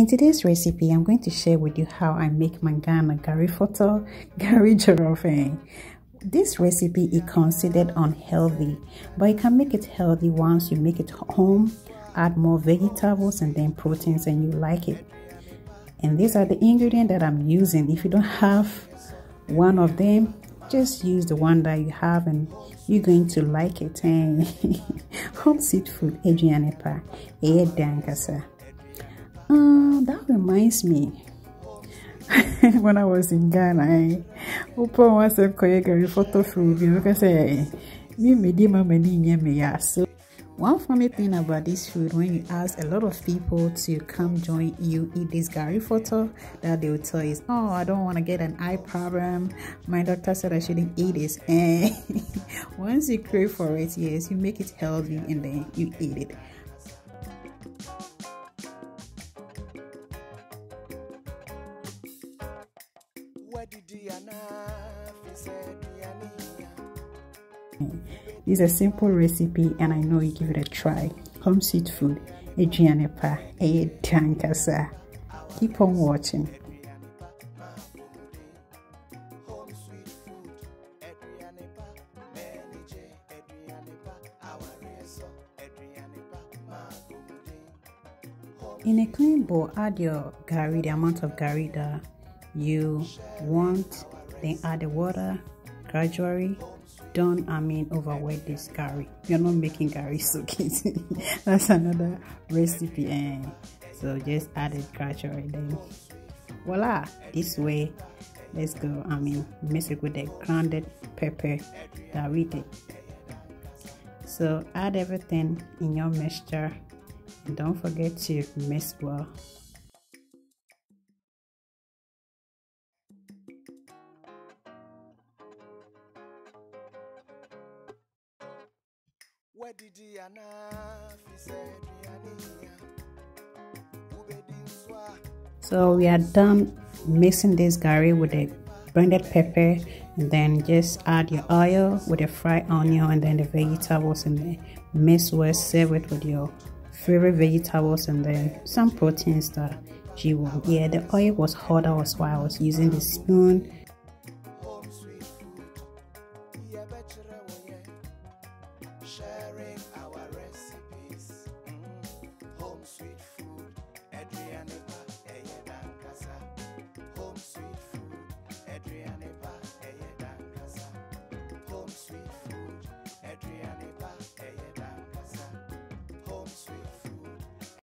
In today's recipe, I'm going to share with you how I make my Ghana Gari Foto Gari. This recipe is considered unhealthy, but you can make it healthy once you make it home, add more vegetables and then proteins and you like it. And these are the ingredients that I'm using. If you don't have one of them, just use the one that you have and you're going to like it. Home sweet food, Adrian Epa, Dankasa. Uh, that reminds me. when I was in Ghana, I opened myself a photo food because I me me di mama ni me ya. So one funny thing about this food when you ask a lot of people to come join you eat this Gari Foto that they will tell you oh I don't want to get an eye problem my doctor said I shouldn't eat this and eh, once you crave for it yes you make it healthy and then you eat it Is a simple recipe and I know you give it a try. Home sweet food, Adrianepa, a tankasa. Keep on watching. In a clean bowl, add your gari, the amount of gari that you want, then add the water gradually? Don't I mean overweight this curry. You're not making curry so that's another recipe and eh? so just add it gradually then. Voila this way. Let's go I mean mix it with the grounded pepper that we did. So add everything in your mixture. And don't forget to mix well so we are done mixing this gari with the blended pepper and then just add your oil with the fried onion and then the vegetables and then mix well serve it with your favorite vegetables and then some proteins that you want. Yeah the oil was hot that was why i was using the spoon sharing our recipes. Mm. Home sweet food, Adriana.